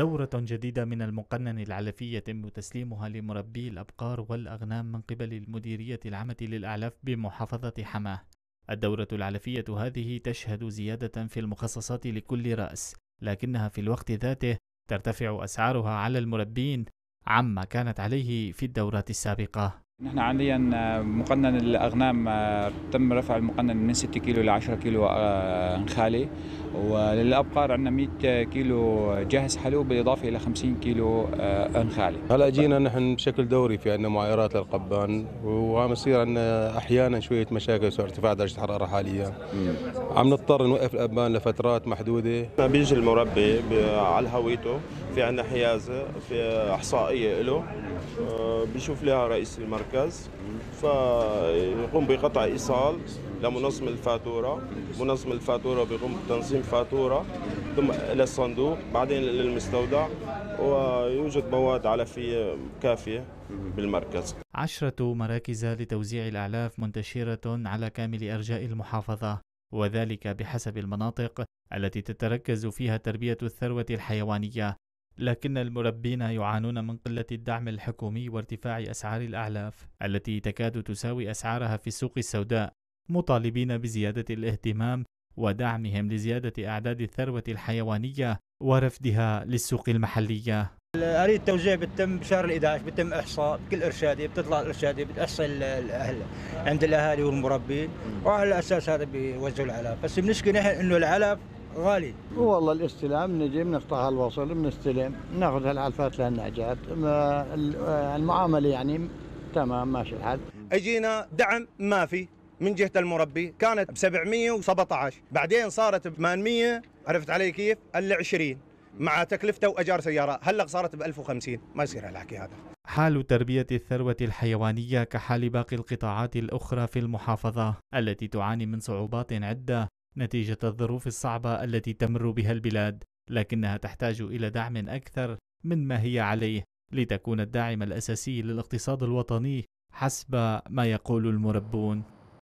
دورة جديدة من المقنن العلفي يتم تسليمها لمربي الأبقار والأغنام من قبل المديرية العامة للأعلاف بمحافظة حماة. الدورة العلفية هذه تشهد زيادة في المخصصات لكل رأس، لكنها في الوقت ذاته ترتفع أسعارها على المربين عما كانت عليه في الدورات السابقة. نحن عمليا مقنن الأغنام تم رفع المقنن من 6 كيلو ل 10 كيلو انخالي وللأبقار عندنا 100 كيلو جاهز حلوب بالإضافة إلى 50 كيلو انخالي هلا جينا نحن بشكل دوري في عندنا معايرات للقبان وعم يصير عندنا أحيانا شوية مشاكل ارتفاع درجة الحرارة حاليا. عم نضطر نوقف الأبان لفترات محدودة. بيجي المربي على هويته في عندنا حيازة في إحصائية له بيشوف لها رئيس المركز. فيقوم بقطع إيصال لمنظم الفاتورة منظم الفاتورة بيقوم بتنظيم فاتورة ثم إلى الصندوق بعدين للمستودع ويوجد مواد علفيه كافية بالمركز. عشرة مراكز لتوزيع الأعلاف منتشرة على كامل أرجاء المحافظة وذلك بحسب المناطق التي تتركز فيها تربية الثروة الحيوانية. لكن المربين يعانون من قلة الدعم الحكومي وارتفاع أسعار الأعلاف التي تكاد تساوي أسعارها في السوق السوداء مطالبين بزيادة الاهتمام ودعمهم لزيادة أعداد الثروة الحيوانية ورفدها للسوق المحلية. آلية التوزيع بتتم بشهر ال 11 بتم إحصاء بكل إرشادية بتطلع الإرشادية بتحصى الأهل عند الأهالي والمربين وعلى الأساس هذا بيوزعوا العلف بس بنشكي نحن إنه العلف غالي. والله الاستلام نجي بنقطع الوصل بنستلم ناخذ هالعلفات للنعجات المعاملة يعني تمام ماشي الحال. أجينا دعم ما في من جهة المربي كانت ب 717 بعدين صارت ب 800 عرفت علي كيف؟ الا 20 مع تكلفته وأجار سيارة. هلا صارت ب 1050 ما يصير الحكي هذا. حال تربية الثروة الحيوانية كحال باقي القطاعات الأخرى في المحافظة التي تعاني من صعوبات عدة نتيجة الظروف الصعبة التي تمر بها البلاد، لكنها تحتاج إلى دعم أكثر مما هي عليه لتكون الداعم الأساسي للاقتصاد الوطني حسب ما يقول المربون.